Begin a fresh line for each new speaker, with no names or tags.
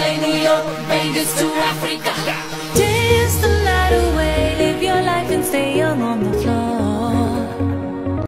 LA, New York, Vegas to Africa.